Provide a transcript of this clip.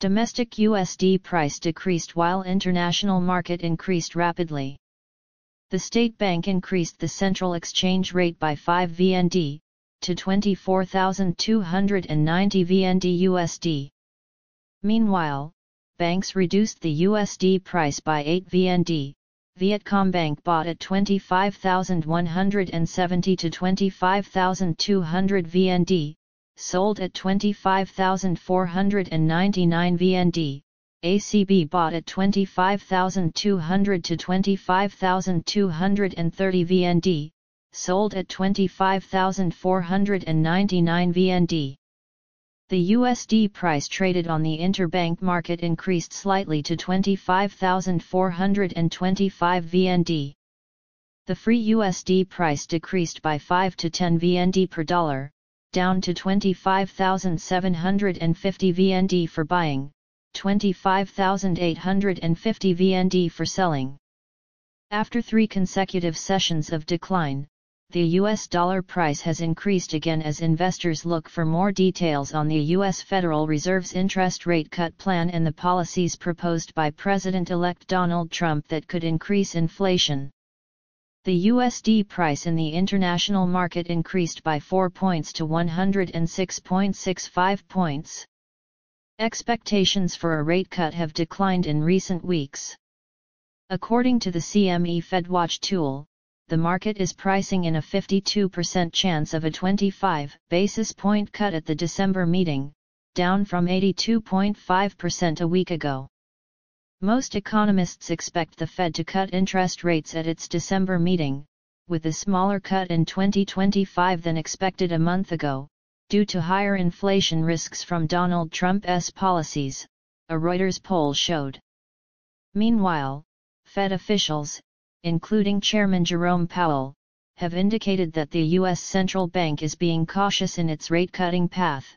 Domestic USD price decreased while international market increased rapidly. The state bank increased the central exchange rate by 5 VND to 24,290 VND USD. Meanwhile, banks reduced the USD price by 8 VND. Vietcombank bought at 25,170 to 25,200 VND, sold at 25,499 VND, ACB bought at 25,200 to 25,230 VND, sold at 25,499 VND. The USD price traded on the interbank market increased slightly to 25,425 VND. The free USD price decreased by 5 to 10 VND per dollar, down to 25,750 VND for buying, 25,850 VND for selling. After three consecutive sessions of decline, the US dollar price has increased again as investors look for more details on the US Federal Reserve's interest rate cut plan and the policies proposed by President-elect Donald Trump that could increase inflation. The USD price in the international market increased by 4 points to 106.65 points. Expectations for a rate cut have declined in recent weeks. According to the CME FedWatch tool, the market is pricing in a 52% chance of a 25 basis point cut at the December meeting, down from 82.5% a week ago. Most economists expect the Fed to cut interest rates at its December meeting, with a smaller cut in 2025 than expected a month ago, due to higher inflation risks from Donald Trump's policies, a Reuters poll showed. Meanwhile, Fed officials, including Chairman Jerome Powell, have indicated that the U.S. central bank is being cautious in its rate-cutting path.